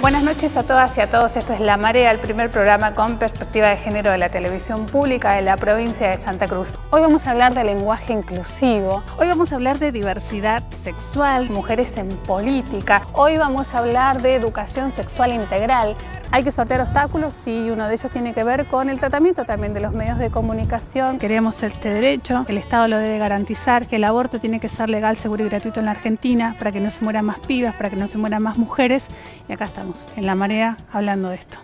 Buenas noches a todas y a todos. Esto es La Marea, el primer programa con perspectiva de género de la televisión pública de la provincia de Santa Cruz. Hoy vamos a hablar de lenguaje inclusivo. Hoy vamos a hablar de diversidad sexual, mujeres en política. Hoy vamos a hablar de educación sexual integral. Hay que sortear obstáculos y uno de ellos tiene que ver con el tratamiento también de los medios de comunicación. Queremos este derecho, el Estado lo debe garantizar, que el aborto tiene que ser legal, seguro y gratuito en la Argentina para que no se mueran más pibas, para que no se mueran más mujeres. Y acá estamos, en la marea, hablando de esto.